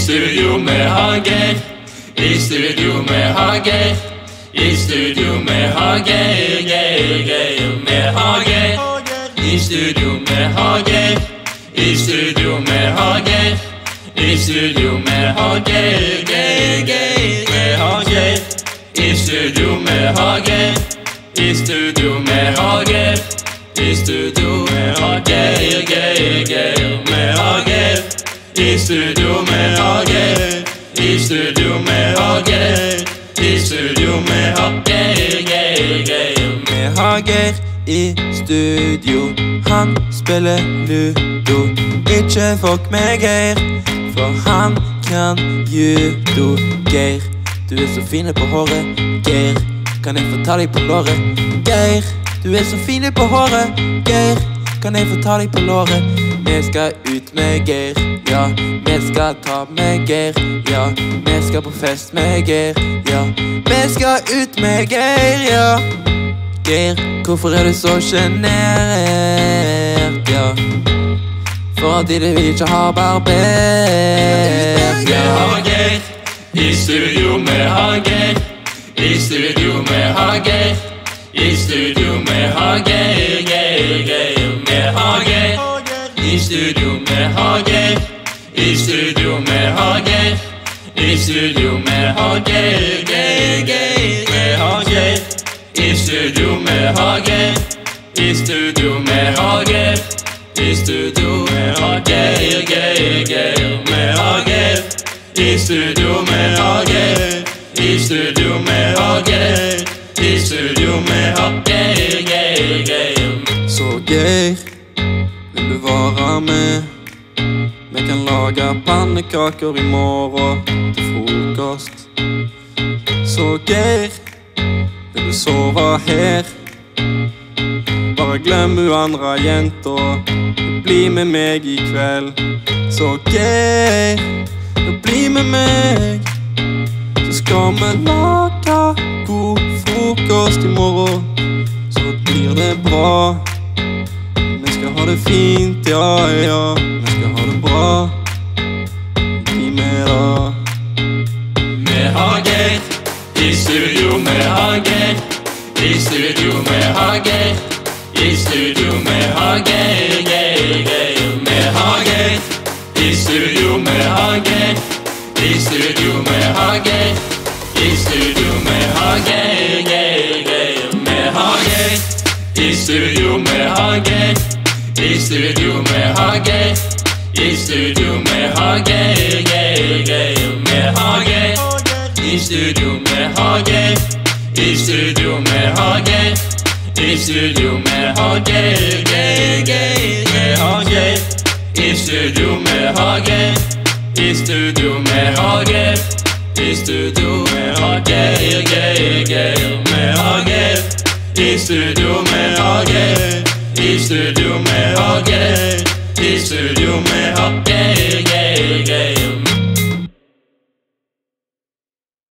Studio med Hageir. I studio med Hageir. I studio med Hageir, Geir, Geir med Hageir. I studio med Hageir. I studio med Hageir. I studio med Hageir, Geir, Geir med Hageir. I studio med Hageir. I studio med Hageir. I studio I studio med AG. I studio med AG. I studio med Geir med Hager i studio. Han spiller ludo. Ikke fuck med Geir, for han kan judo. Geir, du er så fin på håret. Geir, kan jeg få ta deg på låret? Geir, du er så fin på håret. Geir, kan jeg få ta deg på låret? Vi skal ut med Geir, ja. Vi skal ta med Geir, ja. Vi skal på fest med Geir, ja. Vi skal ut med Geir, ja. Geir, hvorfor er du så sjenert, ja? Fordi du ikke har barbert, ja. Geir I studio med Hageir. I studio med Hageir. I studio med Hageir, Geir, Geir Hageir. I studio med Hager. I studio med Hager. I studio med Hager. Geir, Geir med Hager. I studio med Hager. I studio med Hager. I studio med Hager. Geir, Geir med Hager. I studio med Hager. I studio med Hager. I studio med Hager. Geir, Geir. Så Geir, vil du være med? Vi kan lage pannekaker i morgen til frokost. Så Geir, vil du sove her? Bare glem hun andre jenta. Bli med meg i kveld. Så Geir, bli med meg. Så skal vi lage god frokost i morgen. Så blir det bra. Vi det fint, ja, ja. Vi skal ha det bra. Bli med, da. Med Hageir. I studio med Hageir. I studio med Hageir. I studio med har Geir, Geir med Hageir. I studio med Hageir. I studio med Hageir. I studio med har Geir, Geir med Hageir. I studio med Hageir. I studio med Hageir. I studio med Hageir, Geir, Geir med Hageir. I studio med Hageir. I studio med Hageir. I studio med Hageir. I studio med Hageir. I studio med Hageir. I studio med Hageir. I studio